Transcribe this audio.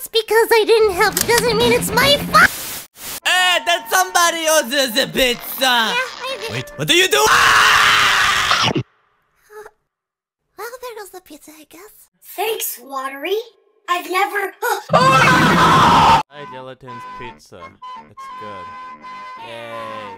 Just because I didn't help doesn't mean it's my fault. Eh, hey, that's somebody else's pizza! Yeah, I. Wait, what do you do? Ah! Well, there goes the pizza, I guess. Thanks, Watery. I've never. Ah! Hi, Gelatin's Pizza. It's good. Yay.